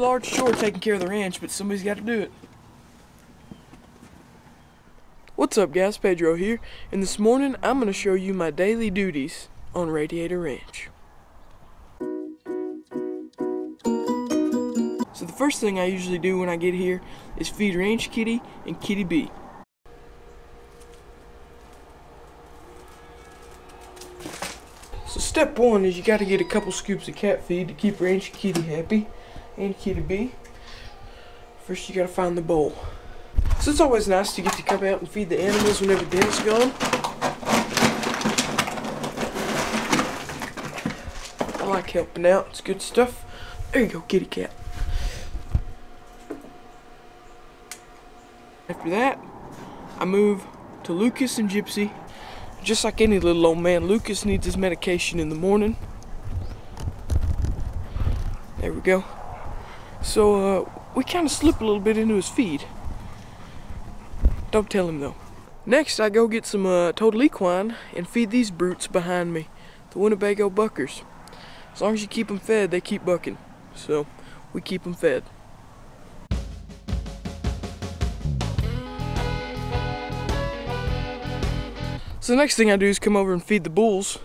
large chore taking care of the ranch, but somebody's got to do it. What's up guys, Pedro here, and this morning I'm going to show you my daily duties on Radiator Ranch. So the first thing I usually do when I get here is feed Ranch Kitty and Kitty B. So step one is you got to get a couple scoops of cat feed to keep Ranch Kitty happy and Kitty B. First you got to find the bowl. So it's always nice to get to come out and feed the animals whenever Dad's gone. I like helping out. It's good stuff. There you go, kitty cat. After that, I move to Lucas and Gypsy. Just like any little old man, Lucas needs his medication in the morning. There we go. So, uh, we kind of slip a little bit into his feed. Don't tell him though. Next, I go get some uh, Total Equine and feed these brutes behind me, the Winnebago Buckers. As long as you keep them fed, they keep bucking. So, we keep them fed. So the next thing I do is come over and feed the bulls.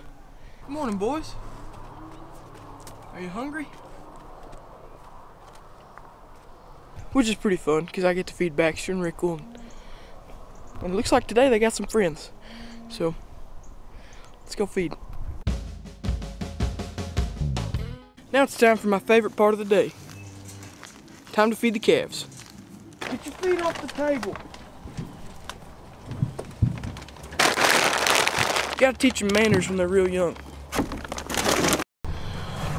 Good morning, boys. Are you hungry? Which is pretty fun, because I get to feed Baxter and Rickle and and it looks like today they got some friends. So, let's go feed. Now it's time for my favorite part of the day. Time to feed the calves. Get your feet off the table. gotta teach them manners when they're real young.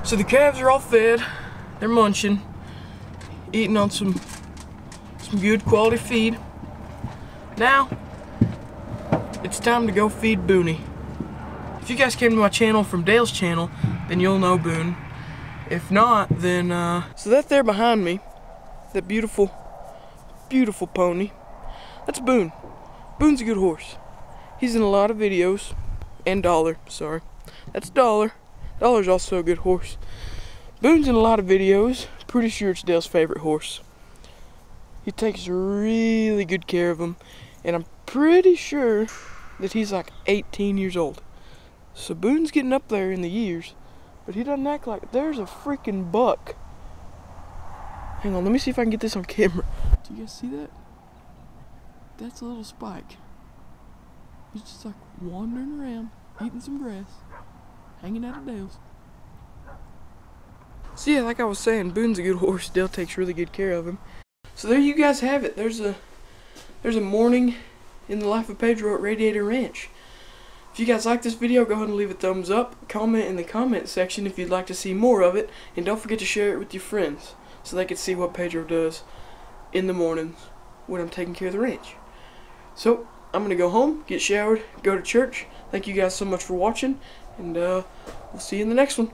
So the calves are all fed. They're munching, eating on some some good quality feed. Now, it's time to go feed Booney. If you guys came to my channel from Dale's channel, then you'll know Boone. If not, then, uh, so that there behind me, that beautiful, beautiful pony, that's Boone. Boone's a good horse. He's in a lot of videos, and Dollar, sorry. That's Dollar. Dollar's also a good horse. Boone's in a lot of videos. Pretty sure it's Dale's favorite horse. He takes really good care of him. And I'm pretty sure that he's like 18 years old. So Boone's getting up there in the years, but he doesn't act like there's a freaking buck. Hang on, let me see if I can get this on camera. Do you guys see that? That's a little spike. He's just like wandering around, eating some grass, hanging out of Dale's. So yeah, like I was saying, Boone's a good horse. Dale takes really good care of him. So there you guys have it. There's a there's a morning in the life of Pedro at Radiator Ranch. If you guys like this video, go ahead and leave a thumbs up. Comment in the comment section if you'd like to see more of it. And don't forget to share it with your friends so they can see what Pedro does in the mornings when I'm taking care of the ranch. So, I'm going to go home, get showered, go to church. Thank you guys so much for watching. And uh, we'll see you in the next one.